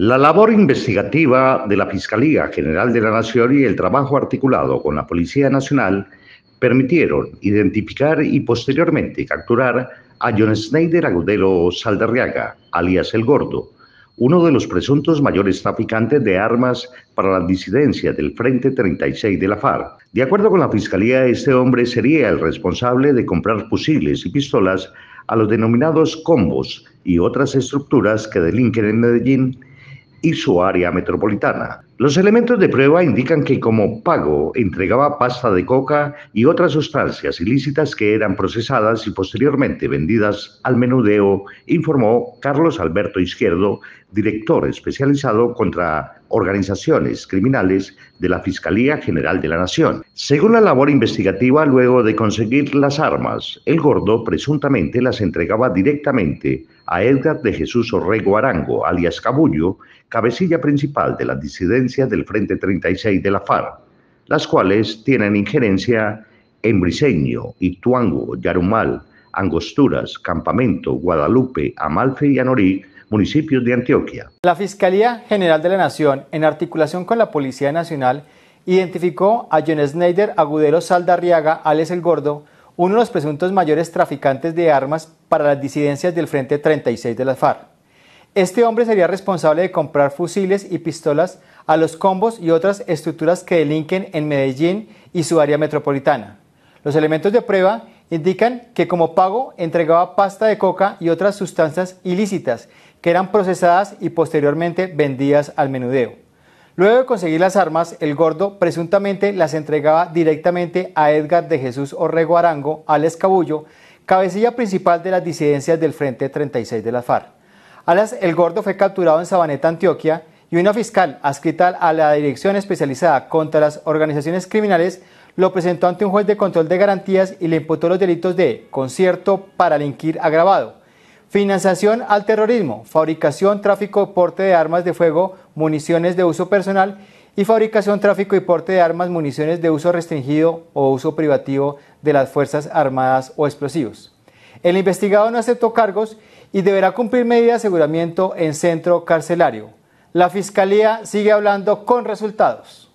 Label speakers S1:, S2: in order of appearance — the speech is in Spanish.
S1: La labor investigativa de la Fiscalía General de la Nación y el trabajo articulado con la Policía Nacional permitieron identificar y posteriormente capturar a John Snyder Agudelo Saldarriaga, alias El Gordo, uno de los presuntos mayores traficantes de armas para la disidencia del Frente 36 de la FARC. De acuerdo con la Fiscalía, este hombre sería el responsable de comprar fusiles y pistolas a los denominados combos y otras estructuras que delinquen en Medellín y su área metropolitana. Los elementos de prueba indican que como pago entregaba pasta de coca y otras sustancias ilícitas que eran procesadas y posteriormente vendidas al menudeo, informó Carlos Alberto Izquierdo, director especializado contra organizaciones criminales de la Fiscalía General de la Nación. Según la labor investigativa, luego de conseguir las armas, el gordo presuntamente las entregaba directamente a Edgar de Jesús Orrego Arango, alias Cabullo, cabecilla principal de las del Frente 36 de la FARC, las cuales tienen injerencia en Briseño, Ituango, Yarumal, Angosturas, Campamento, Guadalupe, Amalfe y Anorí, municipios de Antioquia.
S2: La Fiscalía General de la Nación, en articulación con la Policía Nacional, identificó a John Snyder Agudero Saldarriaga, Alex el Gordo, uno de los presuntos mayores traficantes de armas para las disidencias del Frente 36 de las FARC. Este hombre sería responsable de comprar fusiles y pistolas a los combos y otras estructuras que delinquen en Medellín y su área metropolitana. Los elementos de prueba indican que como pago entregaba pasta de coca y otras sustancias ilícitas que eran procesadas y posteriormente vendidas al menudeo. Luego de conseguir las armas, el gordo presuntamente las entregaba directamente a Edgar de Jesús Orrego Arango, al escabullo, cabecilla principal de las disidencias del Frente 36 de la FARC. Alas el Gordo fue capturado en Sabaneta, Antioquia, y una fiscal adscrita a la Dirección Especializada contra las Organizaciones Criminales lo presentó ante un juez de control de garantías y le imputó los delitos de concierto para delinquir agravado, financiación al terrorismo, fabricación, tráfico, porte de armas de fuego, municiones de uso personal y fabricación, tráfico y porte de armas, municiones de uso restringido o uso privativo de las Fuerzas Armadas o explosivos. El investigado no aceptó cargos y deberá cumplir medidas de aseguramiento en centro carcelario. La Fiscalía sigue hablando con resultados.